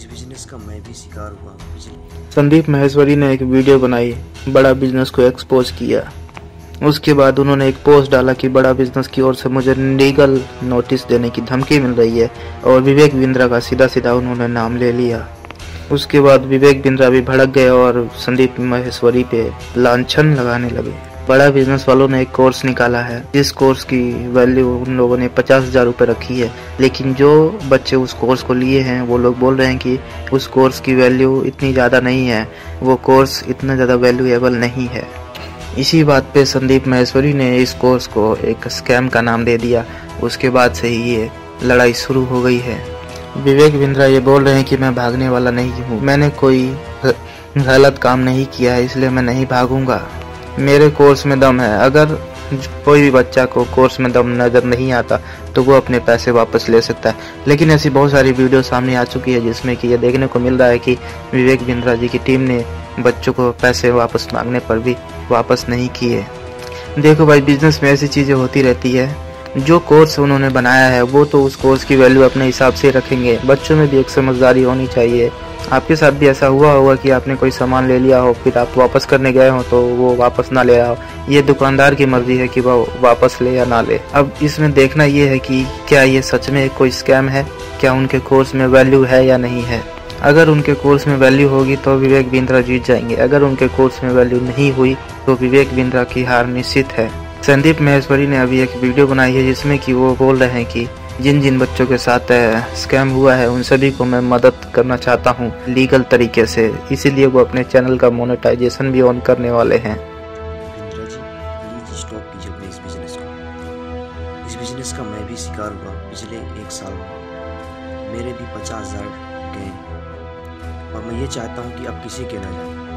इस बिज़नेस का मैं भी शिकार हुआ संदीप महेश्वरी ने एक वीडियो बनाई, बड़ा बिज़नेस को एक्सपोज किया। उसके बाद उन्होंने एक पोस्ट डाला कि बड़ा बिज़नेस की ओर से मुझे लीगल नोटिस देने की धमकी मिल रही है और विवेक बिंद्रा का सीधा सीधा उन्होंने नाम ले लिया। उसके बाद विवेक बिंद्रा भी भड़क गए और संदीप महेश्वरी पे लांछन लगाने लगे। बड़ा बिज़नेस वालों ने एक कोर्स निकाला है। जिस कोर्स की वैल्यू उन लोगों ने पचास हज़ार रूपए रखी है। लेकिन जो बच्चे उस कोर्स को लिए हैं, वो लोग बोल रहे हैं कि उस कोर्स की वैल्यू इतनी ज़्यादा नहीं है। वो कोर्स इतना ज़्यादा वैल्यूएबल नहीं है। इसी बात पे संदीप महेश्वरी ने इस कोर्स को एक स्कैम का नाम दे दिया। उसके बाद से ही ये लड़ाई शुरू हो गई है। विवेक बिंद्रा ये बोल रहे हैं कि मैं भागने वाला नहीं हूँ। मैंने कोई गलत काम नहीं किया है इसलिए मैं नहीं भागूँगा। मेरे कोर्स में दम है। अगर कोई भी बच्चा को कोर्स में दम नज़र नहीं आता तो वो अपने पैसे वापस ले सकता है। लेकिन ऐसी बहुत सारी वीडियो सामने आ चुकी है, जिसमें कि ये देखने को मिल रहा है कि विवेक बिंद्रा जी की टीम ने बच्चों को पैसे वापस मांगने पर भी वापस नहीं किए। देखो भाई बिज़नेस में ऐसी चीज़ें होती रहती है। जो कोर्स उन्होंने बनाया है, वो तो उस कोर्स की वैल्यू अपने हिसाब से रखेंगे। बच्चों में भी एक समझदारी होनी चाहिए। आपके साथ भी ऐसा हुआ होगा कि आपने कोई सामान ले लिया हो, फिर आप वापस करने गए हो तो वो वापस ना ले आओ। ये दुकानदार की मर्ज़ी है कि वो वापस ले या ना ले। अब इसमें देखना ये है कि क्या ये सच में कोई स्कैम है? क्या उनके कोर्स में वैल्यू है या नहीं है? अगर उनके कोर्स में वैल्यू होगी तो विवेक बिंद्रा जीत जाएँगे। अगर उनके कोर्स में वैल्यू नहीं हुई तो विवेक बिंद्रा की हार निश्चित है। संदीप महेश्वरी ने अभी एक वीडियो बनाई है जिसमें कि वो बोल रहे हैं कि जिन जिन बच्चों के साथ स्कैम हुआ है, उन सभी को मैं मदद करना चाहता हूँ लीगल तरीके से। इसीलिए वो अपने चैनल का मोनेटाइजेशन भी ऑन करने वाले हैं। इस बिज़नेस का। मैं भी शिकार हुआ पिछले एक साल मेरे भी पचास हज़ार गए और मैं ये चाहता हूँ कि अब किसी के ना जाए।